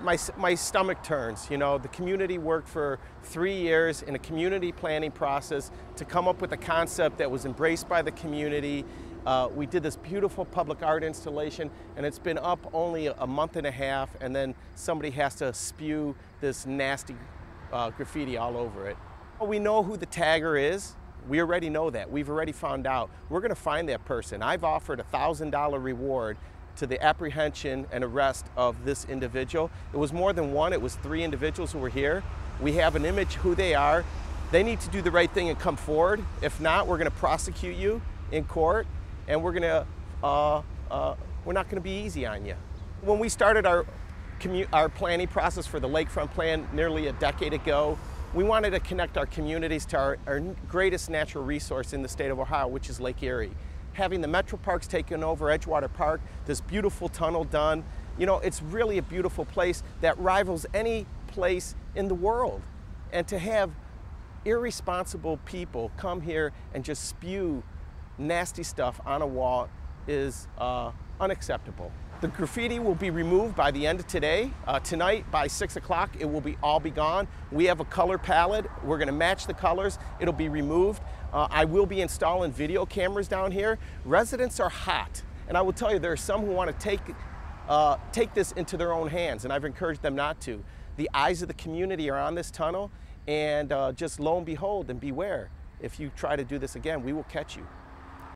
My, my stomach turns. You know, the community worked for three years in a community planning process to come up with a concept that was embraced by the community. Uh, we did this beautiful public art installation, and it's been up only a month and a half, and then somebody has to spew this nasty uh, graffiti all over it. We know who the tagger is. We already know that. We've already found out. We're going to find that person. I've offered a $1,000 reward to the apprehension and arrest of this individual. It was more than one, it was three individuals who were here. We have an image who they are. They need to do the right thing and come forward. If not, we're going to prosecute you in court and we're going to, uh, uh, we're not going to be easy on you. When we started our, our planning process for the lakefront plan nearly a decade ago, we wanted to connect our communities to our, our greatest natural resource in the state of Ohio, which is Lake Erie having the Metroparks taken over Edgewater Park, this beautiful tunnel done. You know, it's really a beautiful place that rivals any place in the world. And to have irresponsible people come here and just spew nasty stuff on a wall is uh, unacceptable. The graffiti will be removed by the end of today. Uh, tonight by six o'clock, it will be all be gone. We have a color palette. We're gonna match the colors. It'll be removed. Uh, I will be installing video cameras down here. Residents are hot. And I will tell you, there are some who wanna take, uh, take this into their own hands, and I've encouraged them not to. The eyes of the community are on this tunnel, and uh, just lo and behold, and beware, if you try to do this again, we will catch you.